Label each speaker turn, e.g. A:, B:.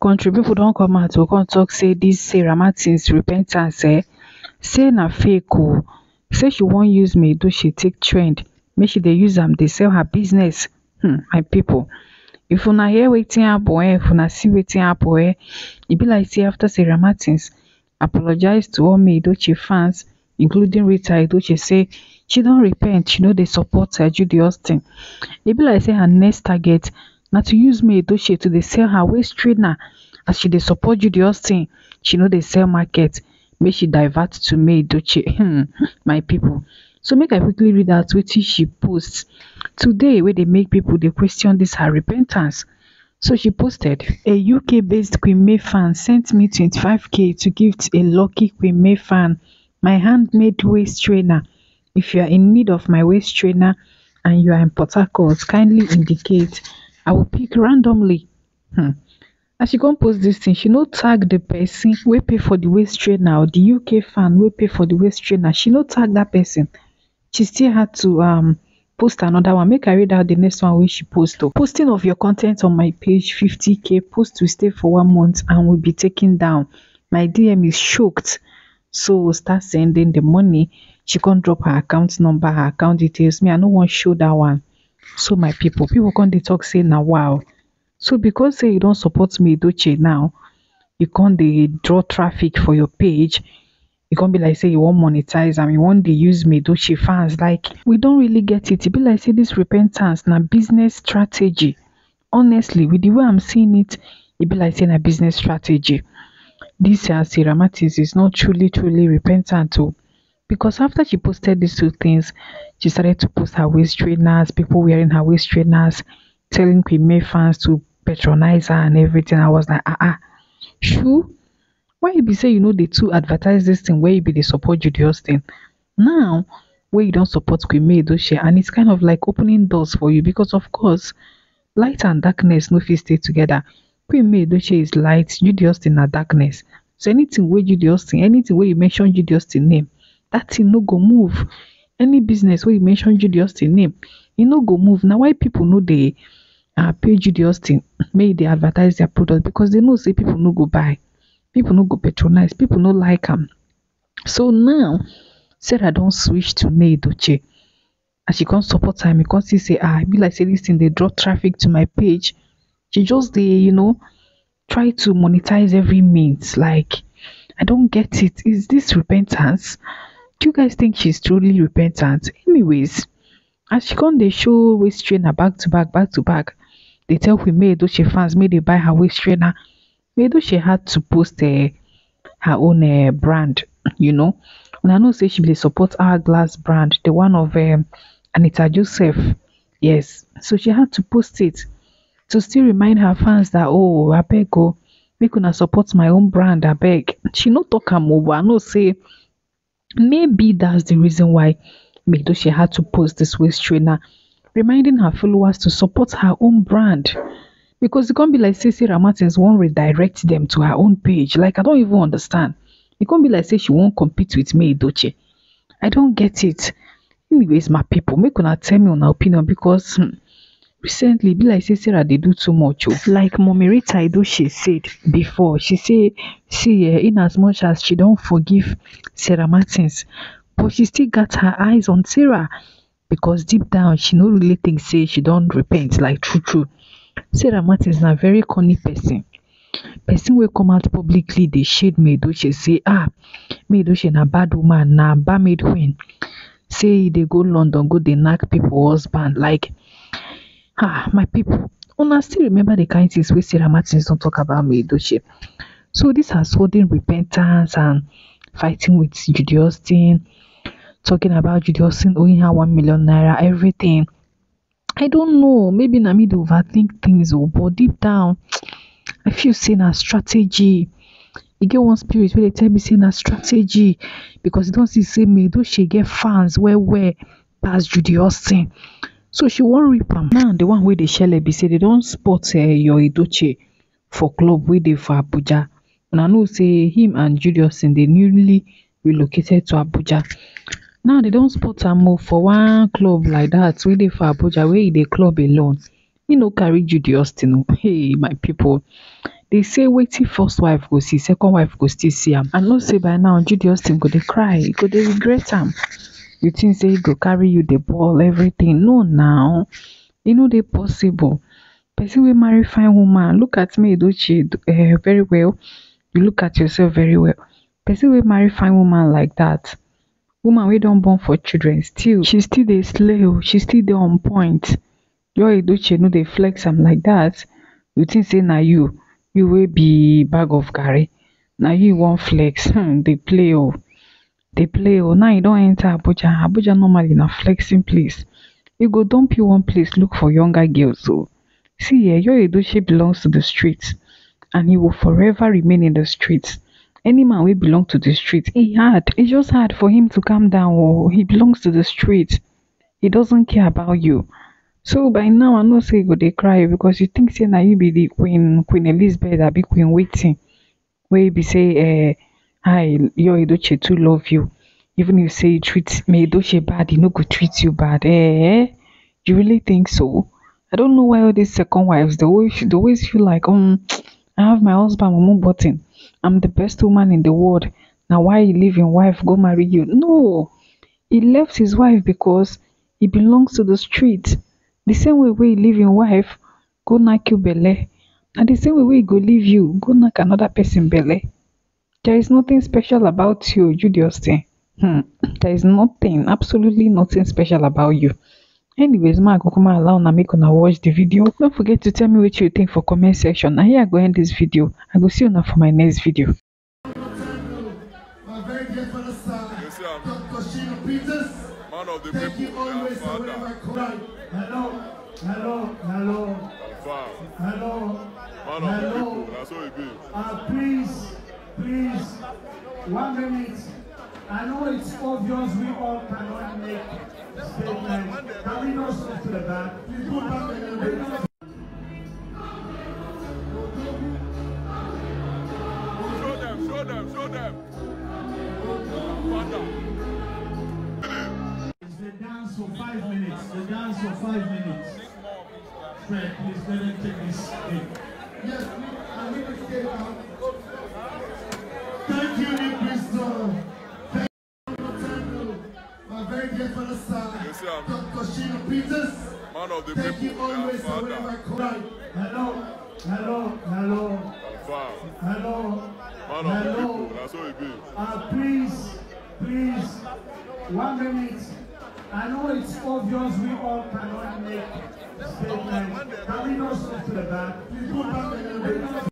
A: country pipu don come out to come talk say dis sarah martins repentance um say na fake oo say she wan use may edochie take trend. Make she dey use am dey sell her business. Um my pipu if una hear wetin happen um if una see wetin happen um e be like say after sarah martins apologize to all may edochie fans including rita edochie say she don repent she no dey support um judy austin. E be like say her next target na to use may edochie to dey sell her waist trainer. As she dey support judy austin she no dey sell market. Make she divert to may edochie um my people. So make i quickly read out wetin she post. Today wey dey make pipu dey question dis her repentance. So she posted a uk based queen may fan sent me twenty-five k to gift a lucky queen may fan my handmade waist trainer. If you are in need of my waist trainer and you are in port harcourt kindly indicate i will pick randomly. Um as she come post this thing she no tag the person we pay for the waist trainer or the uk fan we pay for the waist trainer. She no tag that person. She still had to um post another one. Make i read out the next one wey she post oo posting of your con ten t on my page fifty k post will stay for one month and will be taken down. My dm is shocked. so start sending the money. She come drop her account number her account details. Me i no wan show that one so my people people come dey talk say na wa so because say you don support may edochie now you come dey draw traffic for your page. E come be like say you wan monetize am you wan dey use may edochie fans like we don really get it. E be like say this repentance na business strategy. Honestly with the way i'm seeing it e be like say na business strategy. This um sarah is not truly truly repentant oo because after she posted these two things she started to post her waist trainers people wearing her waist trainers telling queen may fans to patronize her and everything. I was like ah, um true why you be say you know the two advertise dis thing wey you be dey support judy austin now where you don't support queen may edochie and its kind of like opening doors for you because of course light and darkness no fit stay together. Queen may edochie is light judy austin na darkness. So anything wey judy austin anything where you mention judy austin name dat thing no go move. Any business wey you mention judy austin name e no go move. Na why people no dey um pay judy austin make e dey advertise their product because they know say pipu no go buy. People no go patronize. Pipu no like am. So now sarah don switch to may edochie as she come support am e come see say um e be like say dis thing dey draw traffic to my page. She just dey know try to monetize every means like i don't get it. Is this repentance do you guys think she's truly repentant? Anyways as she come dey show waist trainer back to back back to back. Dey tell queen may edochie fans make dey buy her waist trainer may edochie had to post um her own um brand you know? And i know say she dey support hourglass brand the one of um anita joseph. Yes. So she had to post it to still remind her fans that oh abeg oo make una support my own brand abeg. She no talk am but i know say maybe that's the reason why may edochie had to post this waist trainer reminding her followers to support her own brand. Because e come be like say sarah won't redirect them to her own page. Like i don't even understand. E come be like say she won't compete with may edochie i don't get it. Anyways my pipu make una tell me una opinion because um recently be like say sarah dey do too much oo like mummy rita edochie said before she say see um in as she don forgive sarah martins but she still gat her eyes on sarah because deep down she no really think say she don repent like true true. Sarah martins na very corny person. Person wey come out publicly dey shade may edochie say um may edochie na bad woman na barmaid queen say e dey go london go dey knack pipu husband like um my pipu una still remember the kind things wey sarah martins don talk about may edochie so dis her sudden repentance and fighting with judy austin talking about judy austin owing her one million naira everything. I don't know maybe na me dey overthink things oo but deep down i feel say na strategy. E get one spirit wey dey tell me say na strategy because e don see say may edochie get fans well well pass judy austin so she wan rip am. Now the one wey dey shele be say they don spot um your edochie for club wey dey for abuja. Una know say him and judy austin dey newly relocated to abuja. Now they don spot am oo for one club like that wey dey for abuja wey e dey club alone. E no carry judy austin oo hey my pipu dey say wetin first wife go see second wife go still see am. I know say by now jude austin go dey cry e go dey regret am you think say e go carry you dey ball everything? No now. E no dey possible. Person wey marry fine woman look at me edochie um very well. You look at yourself very well. Person wey marry fine woman like that woman wey don born four children still she still dey slay she still dey on point. Joy edochie no dey flex am like that. You think say na you you wey be bag of garri na you wan flex. Um dey play oo dey play oo now you don enter abuja. Abuja normally na flexing place. E go dump you one place look for younger girls oo see um joy edochie belongs to the street and he will forever remain in the street. Any man wey belong to the street e hard. E just hard for him to calm down oo he belongs to the street. He doesn't care about you. So by now i know say you go dey cry because you think say na you be the queen queen elizabeth abi queen wetin? Wey be say um hi joy edochie too love you. Even if say you treat may edochie bad e no go treat you bad um you really think so? I don't know why all these second wives dey always dey always feel like um i have my husband mumu button. I'm the best woman in the world. Now why he leave him wife go marry you? No. He left his wife because he belongs to the street. The same way wey he leave him wife go knack you belle. Na the same way wey he go leave you go knack another person belle there is nothing special about you austin um there is nothing absolutely nothing special about you anyways ma kukuma allow una make una watch the video don't forget to tell me wetin you think for comment section na here i go end this video i go see una for my next video
B: My very dear father, sir,
C: You see, I'm
B: Dr. Sheila Peters.
C: man of the
B: Thank you
C: people,
B: always and whenever I call. Hello, hello, hello, hello,
C: man of the
B: hello.
C: people, that's what it be.
B: Uh, please, please, one minute. I know it's obvious we all cannot make statements. Can we not stop to the back? Please go back a little bit.
C: Show them, show them, show them.
B: It's the dance for five minutes. The dance for five minutes. Fred, please let them take this thing. Yes, I need to stay down. Thank you, Nick Bristol. Thank you, my very dear father, sir,
C: You see, I'm
B: Dr. Sheila Peters.
C: man of the
B: Thank you
C: people, their
B: always and whenever I call. Hello, hello, hello, hello,
C: man of the
B: hello.
C: people, that's what it be.
B: Uh, please, please, one minute. I know it's obvious we all cannot make statements. Can we not stop to the back? Please go back a little bit.